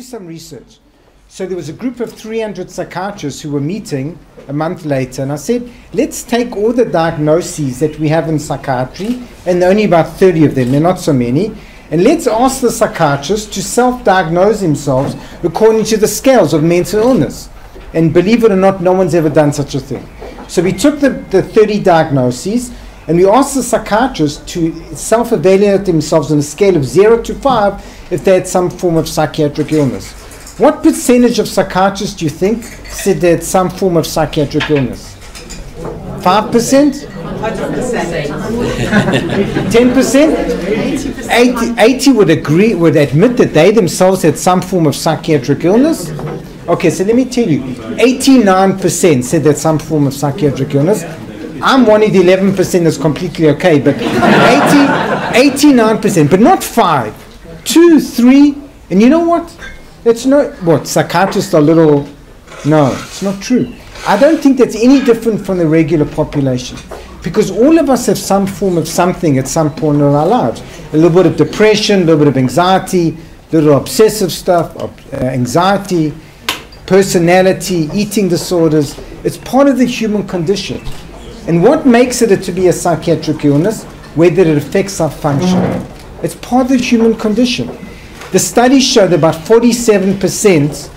do some research. So there was a group of 300 psychiatrists who were meeting a month later, and I said, let's take all the diagnoses that we have in psychiatry, and only about 30 of them, they're not so many, and let's ask the psychiatrists to self-diagnose themselves according to the scales of mental illness. And believe it or not, no one's ever done such a thing. So we took the, the 30 diagnoses, and we asked the psychiatrists to self evaluate themselves on a scale of 0 to 5 if they had some form of psychiatric illness. What percentage of psychiatrists do you think said they had some form of psychiatric illness? 5%? 10%? 80, 80 would agree, would admit that they themselves had some form of psychiatric illness. Okay, so let me tell you 89% said that some form of psychiatric illness. I'm one of the 11% that's completely okay, but 80, 89%, but not five, two, three, and you know what? It's not what psychiatrists are little. No, it's not true. I don't think that's any different from the regular population, because all of us have some form of something at some point in our lives. A little bit of depression, a little bit of anxiety, a little obsessive stuff, uh, anxiety, personality, eating disorders. It's part of the human condition. And what makes it to be a psychiatric illness? Whether it affects our function. It's part of the human condition. The studies show that about 47%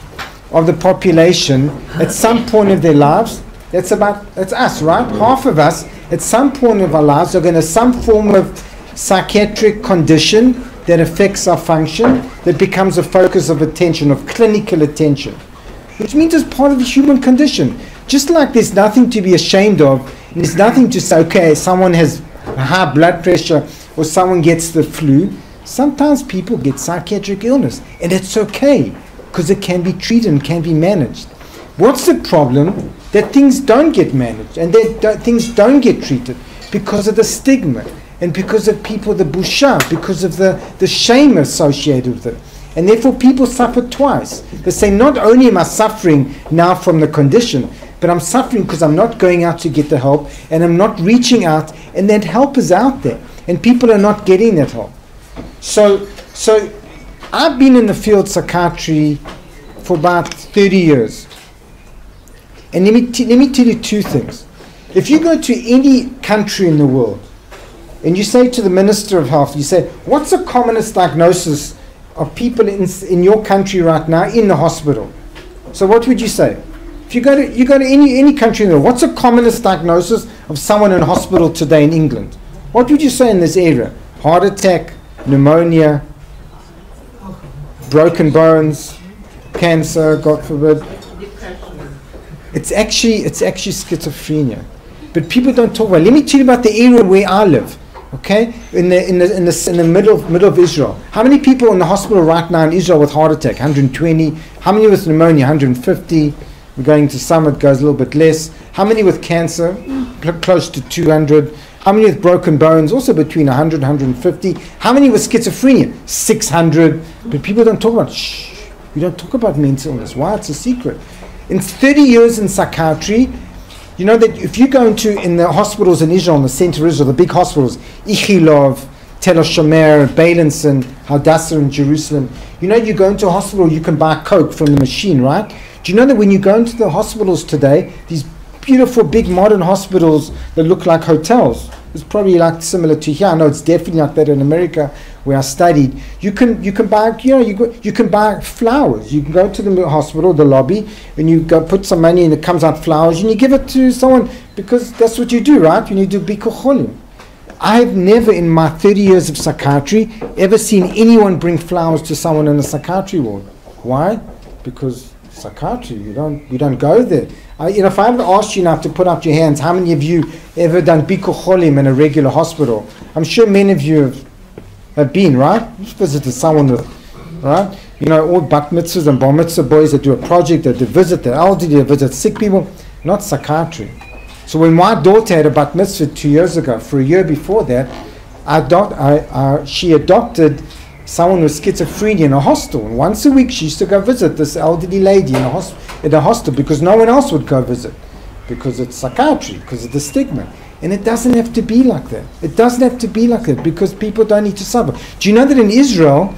of the population at some point of their lives, that's about, that's us, right? Half of us at some point of our lives are going to some form of psychiatric condition that affects our function, that becomes a focus of attention, of clinical attention. Which means it's part of the human condition. Just like there's nothing to be ashamed of, there's nothing to say, okay, someone has high blood pressure or someone gets the flu, Sometimes people get psychiatric illness, and it's okay because it can be treated and can be managed. What's the problem? That things don't get managed and that do- things don't get treated because of the stigma and because of people, the busha, because of the, the shame associated with it. And therefore, people suffer twice. They say, not only am I suffering now from the condition, but I'm suffering because I'm not going out to get the help and I'm not reaching out, and that help is out there. And people are not getting that help. So, so I've been in the field psychiatry for about 30 years. And let me, let me tell you two things. If you go to any country in the world and you say to the Minister of Health, you say, What's the commonest diagnosis of people in, in your country right now in the hospital? So, what would you say? You go to, you go to any, any country in the world, what's the commonest diagnosis of someone in hospital today in England? What would you say in this area? Heart attack, pneumonia, broken bones, cancer, God forbid. It's actually it's actually schizophrenia, but people don't talk about. It. Let me tell you about the area where I live. Okay, in the in the in the, in the middle middle of Israel. How many people in the hospital right now in Israel with heart attack? 120. How many with pneumonia? 150. We're going to some. It goes a little bit less. How many with cancer? Cl- close to 200. How many with broken bones? Also between 100 150. How many with schizophrenia? 600. But people don't talk about. Shh. We don't talk about mental illness. Why? It's a secret. In 30 years in psychiatry, you know that if you go into in the hospitals in Israel, in the center of Israel, the big hospitals, Ichilov, Tel Shomer, Beilinson, Hadassah in Jerusalem, you know you go into a hospital, you can buy Coke from the machine, right? Do you know that when you go into the hospitals today, these beautiful big modern hospitals that look like hotels, it's probably like similar to here. I know it's definitely like that in America where I studied. You can you can buy you know you go, you can buy flowers. You can go to the hospital, the lobby, and you go put some money and it comes out flowers, and you give it to someone because that's what you do, right? You need to be bikur cholim. I've never in my 30 years of psychiatry ever seen anyone bring flowers to someone in a psychiatry ward. Why? Because psychiatry, you don't you don't go there. I, you know, if I ever asked you now to put up your hands, how many of you ever done bikur cholim in a regular hospital? I'm sure many of you have, have been, right? You've visited someone with, right? You know, all bat mitzvahs and bar mitzvah boys that do a project, that they visit the elderly, they visit sick people, not psychiatry. So when my daughter had a bat mitzvah two years ago, for a year before that, I adopt, I, uh, she adopted someone with schizophrenia in a hostel. And once a week, she used to go visit this elderly lady in a, in a hostel because no one else would go visit because it's psychiatry, because of the stigma. And it doesn't have to be like that. It doesn't have to be like that because people don't need to suffer. Do you know that in Israel,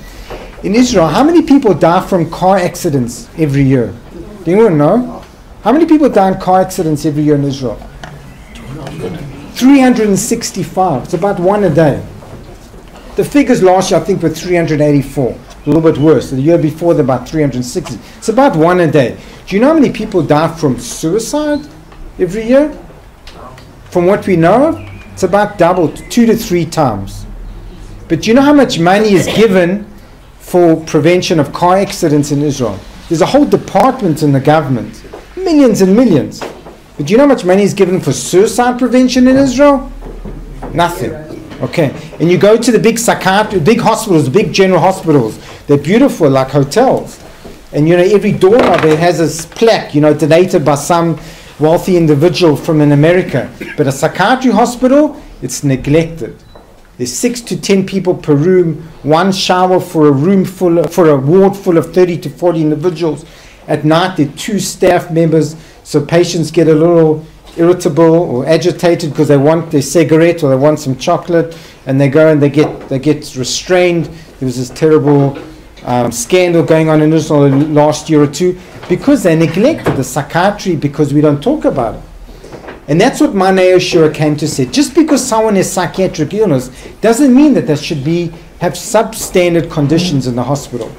in Israel, how many people die from car accidents every year? Do anyone know? How many people die in car accidents every year in Israel? 365. It's about one a day. The figures last year, I think, were 384. A little bit worse. The year before, they're about 360. It's about one a day. Do you know how many people die from suicide every year? From what we know it's about double, two to three times. But do you know how much money is given for prevention of car accidents in Israel? There's a whole department in the government, millions and millions. But do you know how much money is given for suicide prevention in Israel? Nothing. Okay. And you go to the big psychiatry, big hospitals, big general hospitals. They're beautiful, like hotels. And you know, every door of it has a plaque, you know, donated by some wealthy individual from in America. But a psychiatry hospital, it's neglected. There's six to ten people per room, one shower for a room full of, for a ward full of 30 to 40 individuals. At night, there are two staff members, so patients get a little irritable or agitated because they want their cigarette or they want some chocolate, and they go and they get they get restrained. There was this terrible um, scandal going on in Israel last year or two because they neglected the psychiatry because we don't talk about it. And that's what Mane came to say. Just because someone has psychiatric illness doesn't mean that they should be have substandard conditions in the hospital.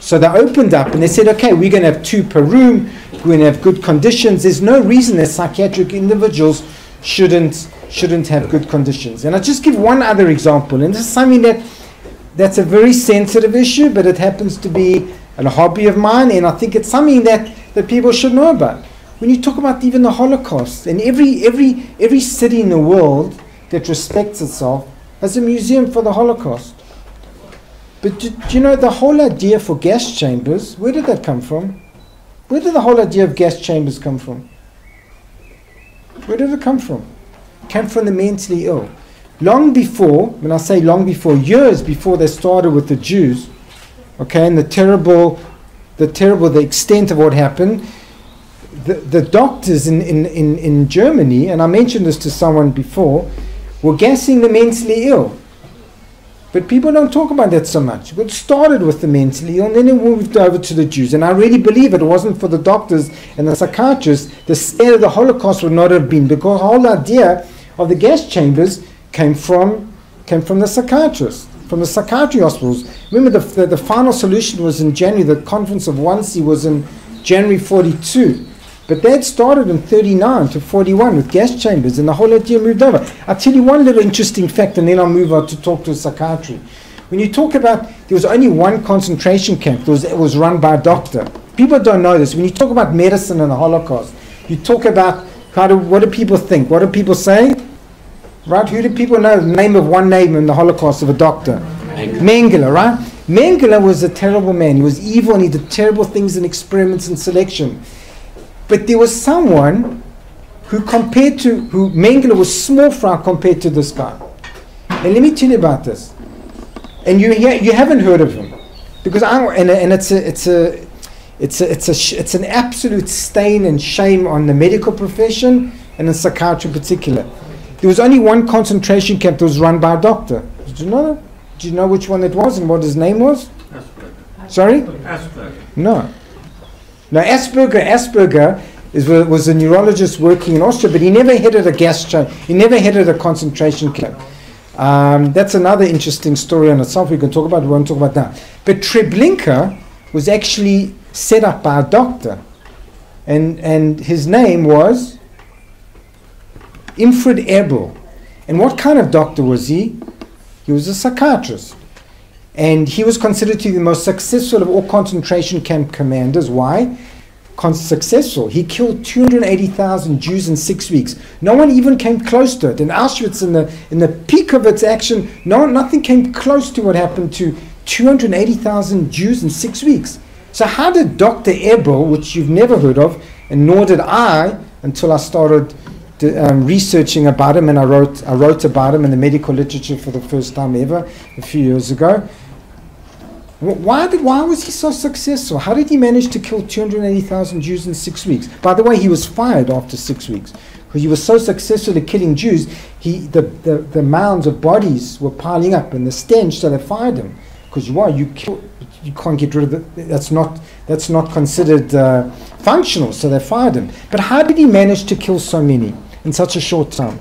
So they opened up and they said, okay, we're going to have two per room, we're going have good conditions. There's no reason that psychiatric individuals shouldn't shouldn't have good conditions. And I'll just give one other example, and this is something that that's a very sensitive issue, but it happens to be a hobby of mine, and I think it's something that, that people should know about. When you talk about even the Holocaust, and every, every, every city in the world that respects itself has a museum for the Holocaust. But do, do you know the whole idea for gas chambers? Where did that come from? Where did the whole idea of gas chambers come from? Where did it come from? It came from the mentally ill. Long before, when I say long before, years before they started with the Jews, okay, and the terrible, the terrible, the extent of what happened, the, the doctors in, in, in, in Germany, and I mentioned this to someone before, were gassing the mentally ill. But people don't talk about that so much. It started with the mentally ill and then it moved over to the Jews. And I really believe it wasn't for the doctors and the psychiatrists, the scale eh, of the Holocaust would not have been because the whole idea of the gas chambers came from, came from the psychiatrists, from the psychiatry hospitals. Remember, the, the, the final solution was in January, the conference of Wannsee was in January 42. But that started in 39 to 41 with gas chambers, and the whole idea moved over. I'll tell you one little interesting fact, and then I'll move on to talk to psychiatry. When you talk about, there was only one concentration camp that was, it was run by a doctor. People don't know this. When you talk about medicine and the Holocaust, you talk about how do, what do people think? What do people say? Right? Who do people know the name of one name in the Holocaust of a doctor? Mengele, right? Mengele was a terrible man. He was evil and he did terrible things in experiments and selection. But there was someone who compared to, who Mengele was small fry compared to this guy. And let me tell you about this. And you, you haven't heard of him. Because I, and, and it's a, it's a, it's a, it's a, it's an absolute stain and shame on the medical profession and in psychiatry in particular. There was only one concentration camp that was run by a doctor. Did you know that? Do you know which one it was and what his name was? Asperger. Sorry? Asperger. No. Now, Asperger, Asperger is, was a neurologist working in Austria, but he never headed a gas chamber. He never headed a concentration camp. Um, that's another interesting story on itself we can talk about. We won't talk about that. But Treblinka was actually set up by a doctor, and and his name was Irmfried Eberl. And what kind of doctor was he? He was a psychiatrist. And he was considered to be the most successful of all concentration camp commanders. Why? Con- successful. He killed 280,000 Jews in six weeks. No one even came close to it. In Auschwitz, in the, in the peak of its action, no, nothing came close to what happened to 280,000 Jews in six weeks. So, how did Dr. Eberl, which you've never heard of, and nor did I until I started um, researching about him, and I wrote, I wrote about him in the medical literature for the first time ever a few years ago. Wh- Why, did, why was he so successful? How did he manage to kill 280,000 Jews in six weeks? By the way, he was fired after six weeks. Because he was so successful at killing Jews, he, the, the, the mounds of bodies were piling up and the stench, so they fired him. Because why? You kill, you can't get rid of it. That's not that's not considered uh, functional. So they fired him. But how did he manage to kill so many in such a short time?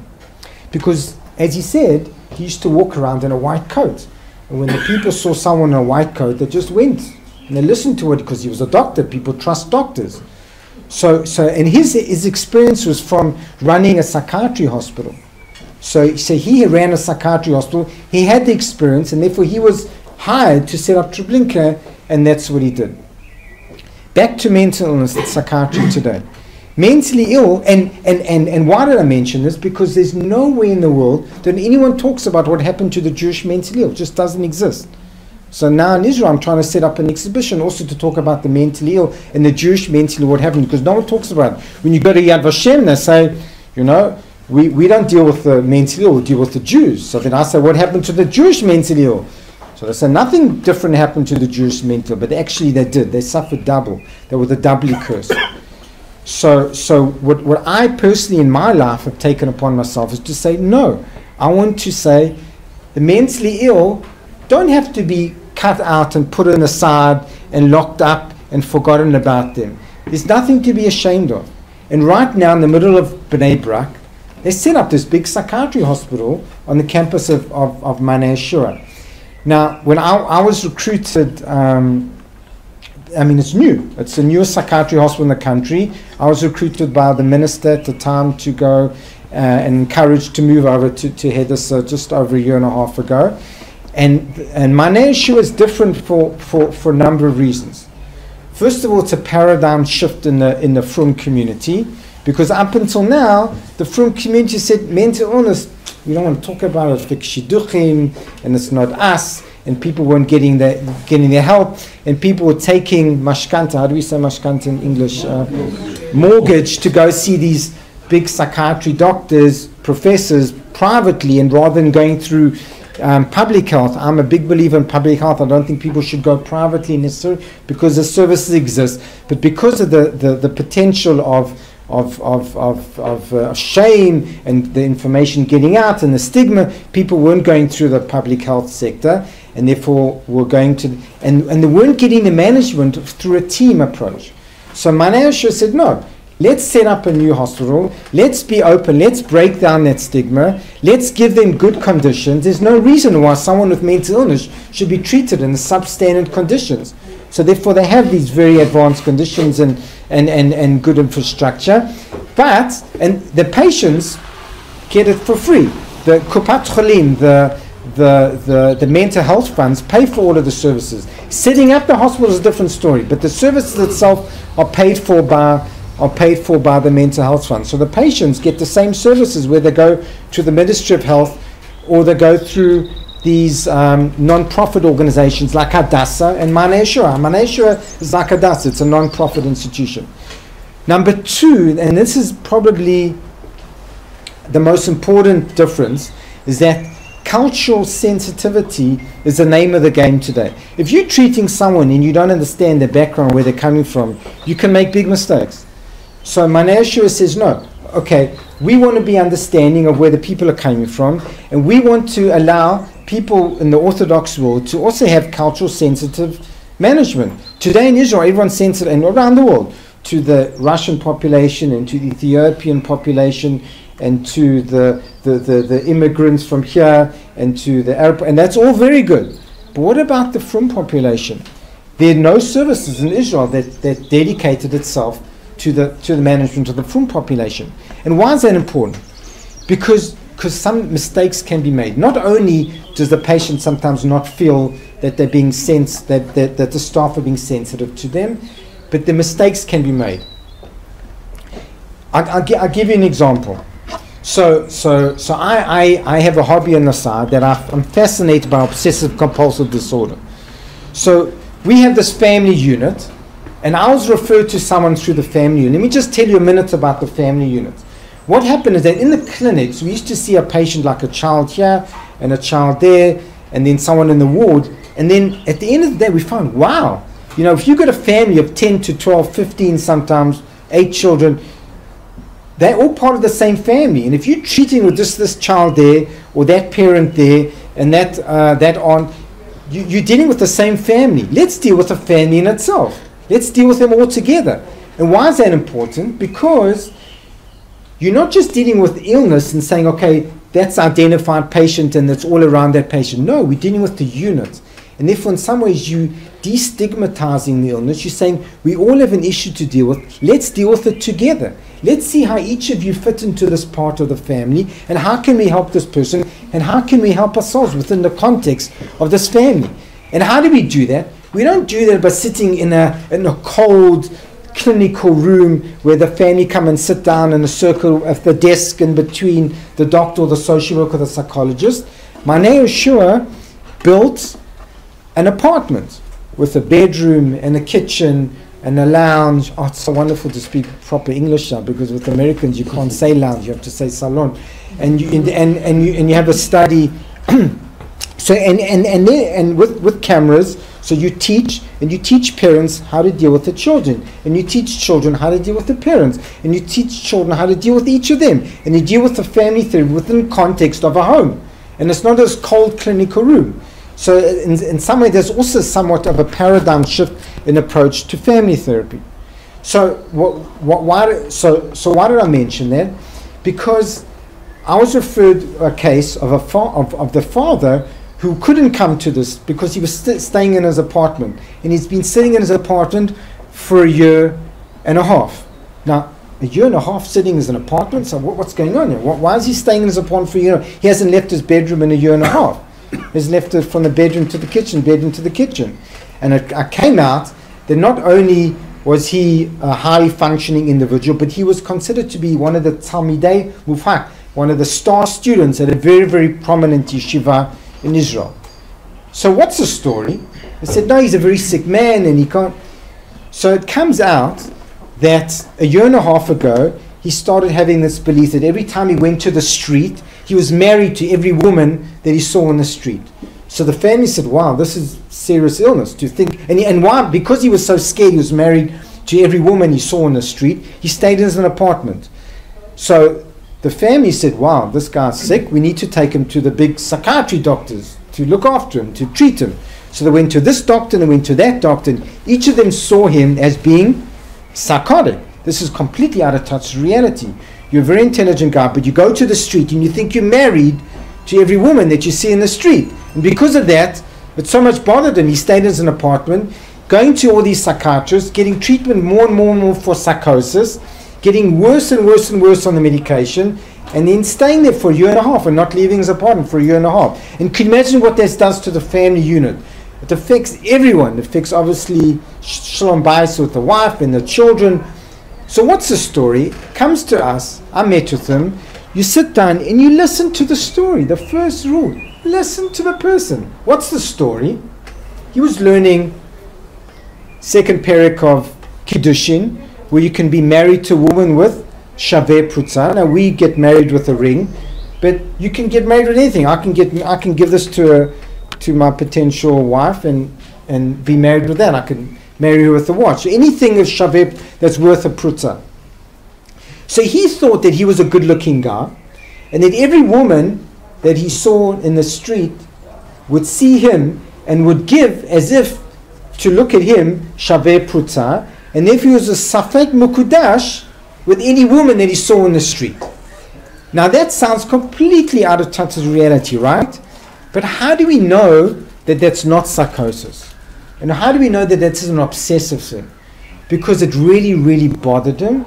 Because as he said, he used to walk around in a white coat. And when the people saw someone in a white coat, they just went and they listened to it because he was a doctor. People trust doctors. So, so and his, his experience was from running a psychiatry hospital. So, so he ran a psychiatry hospital. He had the experience, and therefore he was hired to set up Treblinka, and that's what he did. Back to mental illness and psychiatry today. Mentally ill, and, and, and, and why did I mention this? Because there's no way in the world that anyone talks about what happened to the Jewish mentally ill. It just doesn't exist. So now in Israel, I'm trying to set up an exhibition also to talk about the mentally ill and the Jewish mentally ill, what happened, because no one talks about it. When you go to Yad Vashem, they say, you know, we, we don't deal with the mentally ill, we deal with the Jews. So then I say, what happened to the Jewish mentally ill? So they say nothing different happened to the Jewish mentally ill, but actually they did. They suffered double. They were the doubly cursed. So, so what, what I personally in my life have taken upon myself is to say, no, I want to say the mentally ill don't have to be cut out and put in aside and locked up and forgotten about them. There's nothing to be ashamed of. And right now, in the middle of Bnei Brak, they set up this big psychiatry hospital on the campus of, of, of Mayanei HaYeshua. Now, when I, I was recruited, um, I mean, it's new. It's the newest psychiatry hospital in the country. I was recruited by the minister at the time to go uh, and encouraged to move over to, to head this uh, just over a year and a half ago. And, and Mane issue is different for, for, for a number of reasons. First of all, it's a paradigm shift in the, in the Frum community because up until now, the Frum community said mental illness, we don't want to talk about it, and it's not us, and people weren't getting their, getting their help, and people were taking mashkanta, how do we say mashkanta in English? Uh, mortgage to go see these big psychiatry doctors, professors privately, and rather than going through um, public health, I'm a big believer in public health. I don't think people should go privately necessarily because the services exist, but because of the, the, the potential of of, of, of, of uh, shame and the information getting out and the stigma, people weren't going through the public health sector and therefore we're going to, and, and they weren't getting the management through a team approach. So Mane said, no, Let's set up a new hospital. Let's be open. Let's break down that stigma. Let's give them good conditions. There's no reason why someone with mental illness should be treated in substandard conditions. So therefore, they have these very advanced conditions and, and, and, and good infrastructure. But, and the patients get it for free. The Kupat Cholim, the, the, the, the mental health funds pay for all of the services. Setting up the hospital is a different story, but the services itself are paid for by are paid for by the mental health fund. So the patients get the same services where they go to the Ministry of Health or they go through these um, non-profit organizations like Hadassah and Mayanei HaYeshua. Maneshura is like Hadassah, it's a non-profit institution. Number two, and this is probably the most important difference, is that cultural sensitivity is the name of the game today. If you're treating someone and you don't understand their background, where they're coming from, you can make big mistakes. So Mayanei HaYeshua says, no, okay, we want to be understanding of where the people are coming from, and we want to allow people in the Orthodox world to also have cultural sensitive management. Today in Israel, everyone's sensitive, and around the world, to the Russian population and to the Ethiopian population and to the, the, the, the immigrants from here and to the Arab, and that's all very good. But what about the Frum population? There are no services in Israel that, that dedicated itself to the, to the management of the Frum population. And why is that important? Because because some mistakes can be made. Not only does the patient sometimes not feel that they're being sensed, that, that, that the staff are being sensitive to them, but the mistakes can be made. I, I'll, I'll give you an example. So, so, so I, I, I have a hobby on the side that i am fascinated by obsessive compulsive disorder. So we have this family unit and I was referred to someone through the family unit. Let me just tell you a minute about the family unit. What happened is that in the clinics, we used to see a patient like a child here and a child there, and then someone in the ward. And then at the end of the day, we found, wow, you know, if you've got a family of 10 to 12, 15 sometimes, eight children, they're all part of the same family. And if you're treating with just this child there, or that parent there, and that, uh, that aunt, you, you're dealing with the same family. Let's deal with the family in itself. Let's deal with them all together. And why is that important? Because you're not just dealing with illness and saying, okay, that's identified patient and it's all around that patient. No, we're dealing with the unit. And therefore, in some ways, you destigmatizing the illness. You're saying we all have an issue to deal with. Let's deal with it together. Let's see how each of you fit into this part of the family and how can we help this person and how can we help ourselves within the context of this family. And how do we do that? We don't do that by sitting in a, in a cold clinical room where the family come and sit down in a circle at the desk in between the doctor or the social worker or the psychologist. Mayanei HaYeshua built an apartment with a bedroom and a kitchen and a lounge. Oh, it's so wonderful to speak proper English now because with Americans you can't say lounge, you have to say salon. And you, and, and, and, you, and you have a study. so, and, and, and, then, and with, with cameras, so you teach, and you teach parents how to deal with the children, and you teach children how to deal with the parents, and you teach children how to deal with each of them, and you deal with the family theory within context of a home. And it's not this cold clinical room. So in, in some way, there's also somewhat of a paradigm shift in approach to family therapy. So what, what, why, so, so why did I mention that? Because I was referred a case of, a fa- of, of the father who couldn't come to this because he was st- staying in his apartment. And he's been sitting in his apartment for a year and a half. Now, a year and a half sitting in an apartment, so what, what's going on here? What, why is he staying in his apartment for a year? He hasn't left his bedroom in a year and a half has left it from the bedroom to the kitchen, bedroom to the kitchen. And it, I came out that not only was he a highly functioning individual, but he was considered to be one of the Talmidei Muflag, one of the star students at a very, very prominent yeshiva in Israel. So what's the story? They said, no, he's a very sick man and he can't. So it comes out that a year and a half ago, he started having this belief that every time he went to the street, he was married to every woman that he saw on the street. So the family said, wow, this is serious illness. To think, and, he, and why? Because he was so scared, he was married to every woman he saw on the street, he stayed in an apartment. So the family said, wow, this guy's sick. We need to take him to the big psychiatry doctors to look after him, to treat him. So they went to this doctor and they went to that doctor. And each of them saw him as being psychotic. This is completely out of touch reality. You're a very intelligent guy, but you go to the street and you think you're married to every woman that you see in the street. And because of that, it so much bothered him. He stayed in an apartment, going to all these psychiatrists, getting treatment more and more and more for psychosis, getting worse and worse and worse on the medication, and then staying there for a year and a half and not leaving his apartment for a year and a half. And can you imagine what this does to the family unit? It affects everyone. It affects obviously Shalom Bayis with the wife and the children so what's the story? Comes to us, I met with him. You sit down and you listen to the story. The first rule, listen to the person. What's the story? He was learning second parak of Kiddushin, where you can be married to a woman with Shaveh Prutza. Now we get married with a ring, but you can get married with anything. I can get I can give this to a, to my potential wife and and be married with that. I can marry her with a watch. Anything of Shavib that's worth a prutza. So he thought that he was a good looking guy, and that every woman that he saw in the street would see him and would give as if to look at him Shaveh prutza, and if he was a Safek Mukudash with any woman that he saw in the street. Now that sounds completely out of touch with reality, right? But how do we know that that's not psychosis? And how do we know that that's an obsessive thing? Because it really, really bothered him.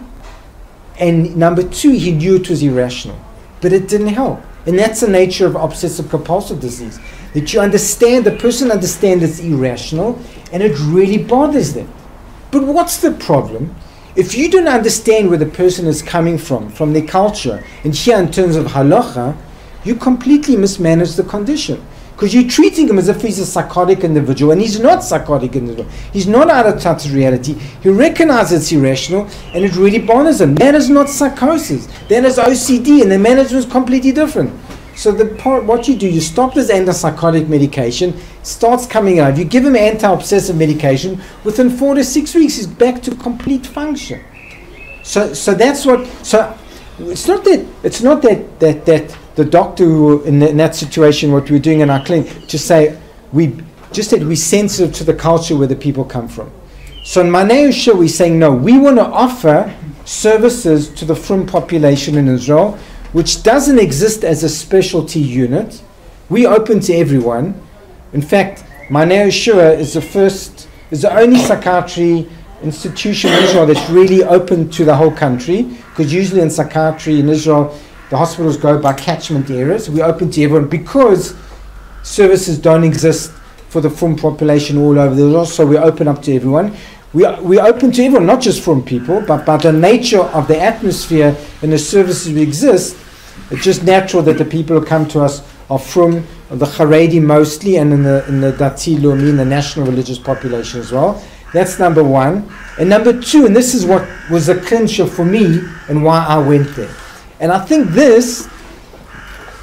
And number two, he knew it was irrational, but it didn't help. And that's the nature of obsessive compulsive disease. That you understand, the person understands it's irrational, and it really bothers them. But what's the problem? If you don't understand where the person is coming from, from their culture, and here in terms of halacha, you completely mismanage the condition. Because you're treating him as if he's a psychotic individual, and he's not psychotic individual. He's not out of touch with reality. He recognizes it's irrational, and it really bothers him. That is not psychosis. That is OCD, and the management is completely different. So the part, what you do, you stop this antipsychotic medication, starts coming out. You give him anti-obsessive medication. Within four to six weeks, he's back to complete function. So, so that's what. So it's not that. It's not that that that the doctor who, in, in that situation, what we're doing in our clinic, to say we just that we're sensitive to the culture where the people come from. So in Mayanei HaYeshua, we're saying, no, we want to offer services to the Frum population in Israel, which doesn't exist as a specialty unit. We open to everyone. In fact, Mayanei HaYeshua is the first, is the only psychiatry institution in Israel that's really open to the whole country, because usually in psychiatry in Israel, the hospitals go by catchment areas. We're open to everyone because services don't exist for the Frum population all over the world, so we open up to everyone. We, we're open to everyone, not just Frum people, but by the nature of the atmosphere and the services we exist, it's just natural that the people who come to us are from the Haredi mostly, and in the in the Dati Leumi, the national religious population as well. That's number one. And number two, and this is what was a clincher for me and why I went there. And I think this,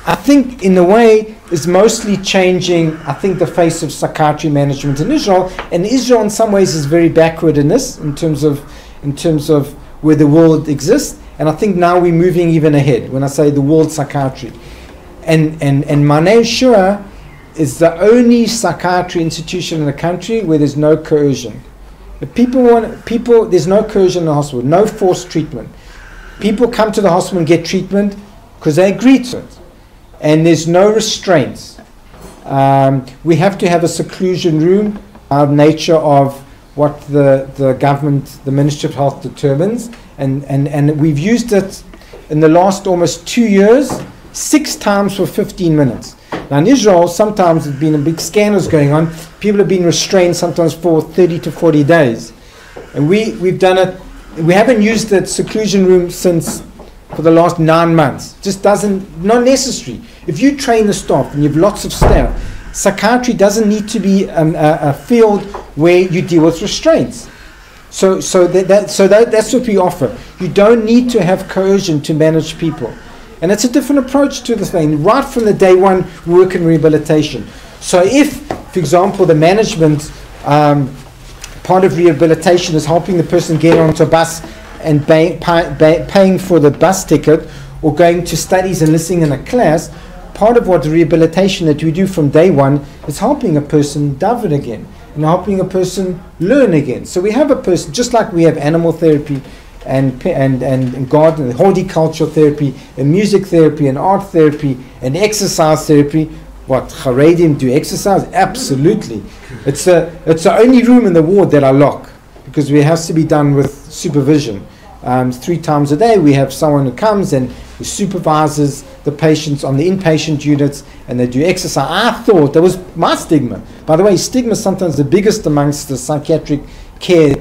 I think in a way, is mostly changing, I think, the face of psychiatry management in Israel. And Israel, in some ways, is very backward in this, in terms of, in terms of where the world exists. And I think now we're moving even ahead when I say the world psychiatry. And, and, and Mayanei HaYeshua is the only psychiatry institution in the country where there's no coercion. If people want, people, there's no coercion in the hospital, no forced treatment. People come to the hospital and get treatment because they agree to it. And there's no restraints. Um, we have to have a seclusion room, our nature of what the, the government, the Ministry of Health determines. And, and, and we've used it in the last almost two years, six times for 15 minutes. Now in Israel, sometimes there's been a big scandals going on. People have been restrained sometimes for 30 to 40 days. And we, we've done it, we haven't used the seclusion room since for the last nine months. Just doesn't, not necessary. If you train the staff and you have lots of staff, psychiatry doesn't need to be um, a, a, field where you deal with restraints. So, so, that, that, so that, that's what we offer. You don't need to have coercion to manage people. And it's a different approach to the thing. Right from the day one, work in rehabilitation. So if, for example, the management um, part of rehabilitation is helping the person get onto a bus and pay, pay, paying for the bus ticket or going to studies and listening in a class, part of what rehabilitation that we do from day one is helping a person daven again and helping a person learn again. So we have a person, just like we have animal therapy and, and, and, and garden, horticultural therapy, and music therapy, and art therapy, and exercise therapy. What, Haredim do exercise? Absolutely. It's, a, it's the only room in the ward that I lock because it has to be done with supervision. Um, three times a day, we have someone who comes and who supervises the patients on the inpatient units and they do exercise. I thought that was my stigma. By the way, stigma is sometimes the biggest amongst the psychiatric care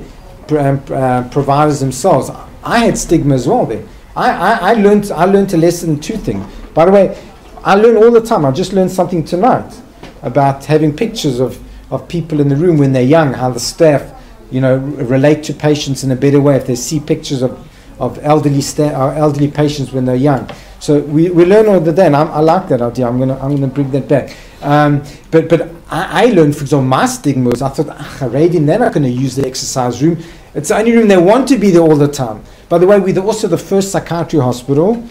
um, uh, providers themselves. I had stigma as well there. I, I, I, learned, I learned a lesson, two things. By the way, I learn all the time. I just learned something tonight about having pictures of, of people in the room when they're young, how the staff you know, relate to patients in a better way if they see pictures of, of elderly sta- uh, elderly patients when they're young. So we, we learn all the I'm, i like that idea. I'm gonna I'm gonna bring that back. Um, but but I, I, learned, for example, my stigma was I thought, ah, Haredim, they're not going to use the exercise room. It's the only room they want to be there all the time. By the way, we're also the first psychiatry hospital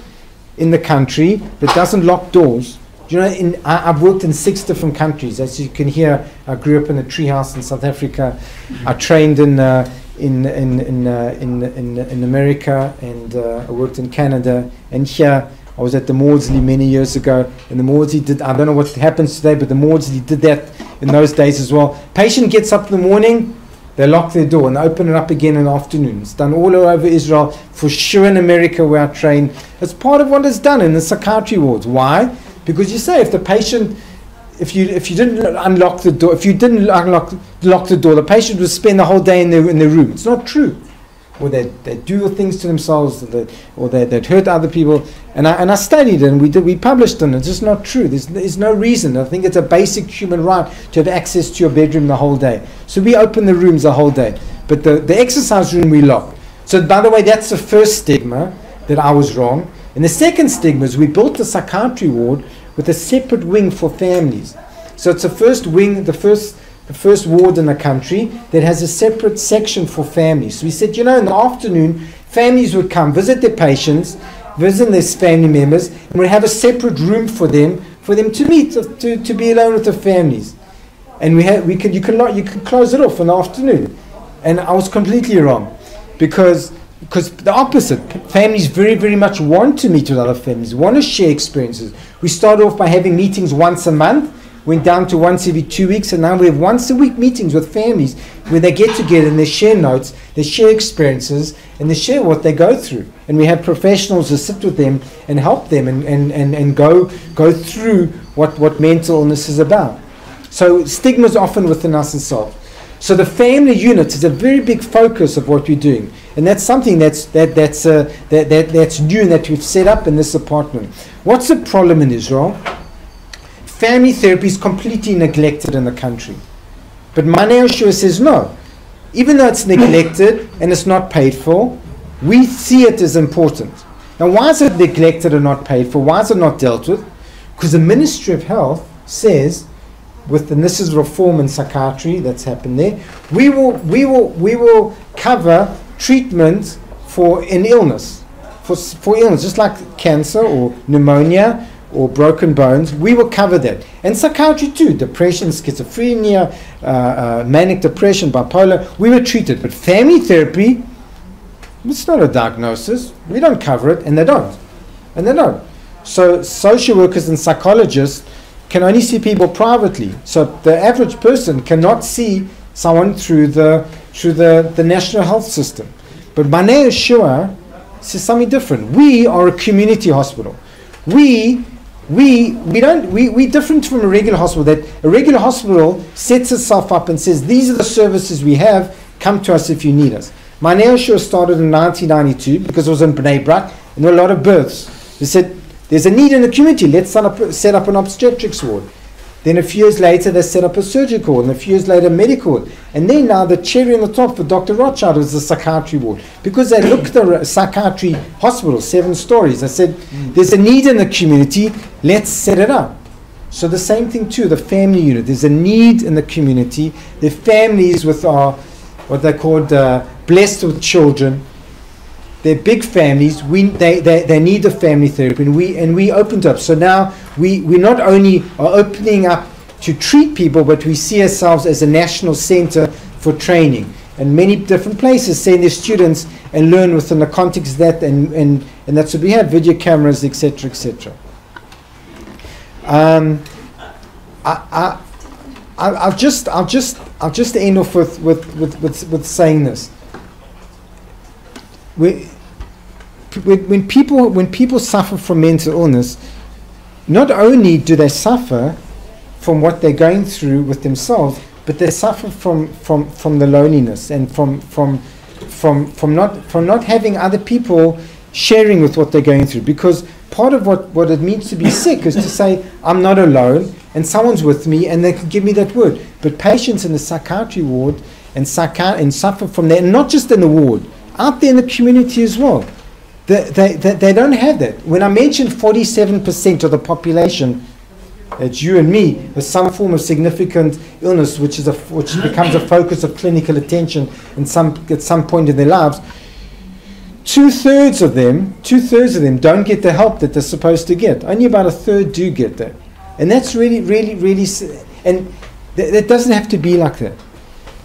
in the country that doesn't lock doors. You know, in, I, have worked in six different countries. As you can hear, I grew up in a treehouse in South Africa. I trained in, uh, in, in, in, uh, in, in, in, America and uh, I worked in Canada. And here, I was at the Maudsley many years ago. And the Maudsley did, I don't know what happens today, but the Maudsley did that in those days as well. Patient gets up in the morning, they lock their door and open it up again in the afternoon. It's done all over Israel, for sure in America where I trained. It's part of what is done in the psychiatry wards. Why? Because you say if the patient, if you if you didn't unlock the door, if you didn't unlock lock the door, the patient would spend the whole day in their in their room. It's not true. Or they they do things to themselves, or they or they would hurt other people. And I and I studied and we did we published it. It's just not true. There's there's no reason. I think it's a basic human right to have access to your bedroom the whole day. So we open the rooms the whole day, but the the exercise room we lock. So by the way, that's the first stigma that I was wrong. And the second stigma is we built the psychiatry ward with a separate wing for families. So it's the first wing, the first the first ward in the country that has a separate section for families. So we said, you know, in the afternoon, families would come visit their patients, visit their family members, and we'd have a separate room for them, for them to meet, to, to be alone with the families. and we had we could you could lo- you could close it off in the afternoon, and I was completely wrong, because because the opposite families very very much want to meet with other families, want to share experiences. We started off by having meetings once a month, went down to once every two weeks, and now we have once a week meetings with families where they get together and they share notes, they share experiences, and they share what they go through. And we have professionals who sit with them and help them and, and, and, and go, go through what, what mental illness is about. So stigma is often within us itself. So the family unit is a very big focus of what we're doing, and that's something that's that that's uh, that, that that's new and that we've set up in this apartment. What's the problem in Israel? Family therapy is completely neglected in the country, but Mayanei HaYeshua says no. Even though it's neglected and it's not paid for, we see it as important. Now, why is it neglected and not paid for? Why is it not dealt with? Because the Ministry of Health says with the, this is reform in psychiatry that's happened there. We will we will we will cover treatment for an illness, for for illness, just like cancer or pneumonia or broken bones. We will cover that, and psychiatry too, depression, schizophrenia, uh, uh, manic depression, bipolar. We will treat it, but family therapy. It's not a diagnosis. We don't cover it, and they don't, and they don't. So social workers and psychologists can only see people privately. So the average person cannot see someone through the through the, the national health system. But Mayanei HaYeshua says something different. We are a community hospital. We we we don't we we different from a regular hospital that a regular hospital sets itself up and says these are the services we have come to us if you need us Mayanei HaYeshua started in 1992 because it was in Bnei Brak and there were a lot of births they said there's a need in the community. Let's set up, set up an obstetrics ward. Then a few years later, they set up a surgical and a few years later, medical. And then now the cherry on the top for Dr. Rothschild is the psychiatry ward. Because they looked at a psychiatry hospital, seven stories. They said, there's a need in the community, let's set it up. So the same thing too, the family unit. There's a need in the community. The families with our, what they called uh, blessed with children, they're big families. We, they, they, they need the family therapy, and we, and we opened up. So now we, we not only are opening up to treat people, but we see ourselves as a national center for training. And many different places send their students and learn within the context that, and, and, and that's what we have video cameras, etc., etc. Um, I, I, I'll just, I'll just, I'll just end off with, with, with, with, with saying this when, when people when people suffer from mental illness, not only do they suffer from what they're going through with themselves, but they suffer from, from, from the loneliness and from, from, from, from, not, from not having other people sharing with what they're going through. Because part of what, what it means to be sick is to say, I'm not alone and someone's with me and they can give me that word. But patients in the psychiatry ward and, psychi- and suffer from that, and not just in the ward, out there in the community as well. They, they, they, don't have that. When I mentioned 47% of the population, it's you and me, with some form of significant illness, which, is a, which becomes a focus of clinical attention in some, at some point in their lives, two thirds of them, two thirds of them don't get the help that they're supposed to get. Only about a third do get that. And that's really, really, really, and th- that doesn't have to be like that.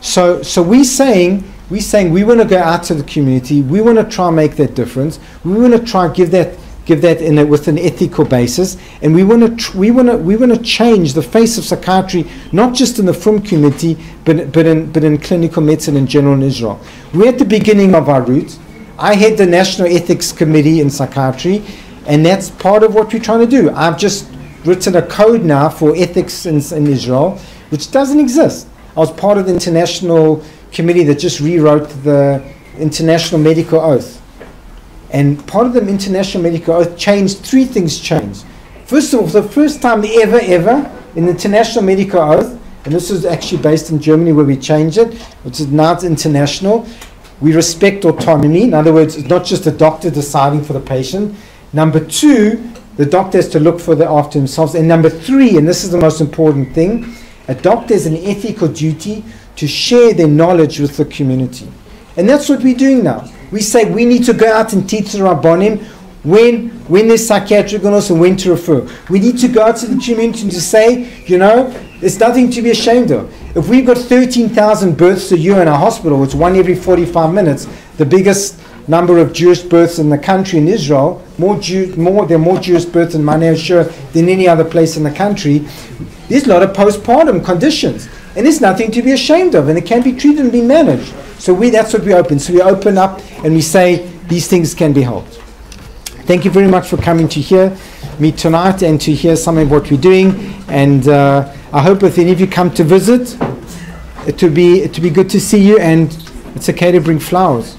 So, so we're saying we're saying we want to go out to the community. We want to try and make that difference. We want to try and give that give that in a, with an ethical basis, and we want to we want to we want to change the face of psychiatry, not just in the Frum community, but but in but in clinical medicine in general in Israel. We're at the beginning of our route. I head the National Ethics Committee in Psychiatry, and that's part of what we're trying to do. I've just written a code now for ethics in, in Israel, which doesn't exist. I was part of the international committee that just rewrote the International Medical Oath. And part of the International Medical Oath changed, three things changed. First of all, for the first time ever, ever, in the International Medical Oath, and this is actually based in Germany where we changed it, which is now international, we respect autonomy. In other words, it's not just the doctor deciding for the patient. Number two, the doctor has to look for the after themselves. And number three, and this is the most important thing, a doctor has an ethical duty to share their knowledge with the community. And that's what we're doing now. We say we need to go out and teach the Rabbonim when, when there's psychiatric illness and when to refer. We need to go out to the community and to say, you know, It's nothing to be ashamed of. If we've got 13,000 births a year in our hospital, it's one every 45 minutes, the biggest number of Jewish births in the country in Israel, more Jew, more there are more Jewish births in Mayanei HaYeshua than any other place in the country. There's a lot of postpartum conditions, and there's nothing to be ashamed of, and it can be treated and be managed. So we that's what we open. So we open up and we say these things can be helped. Thank you very much for coming to hear me tonight and to hear some of what we're doing. And uh, I hope if any of you come to visit, it be it will be good to see you. And it's okay to bring flowers.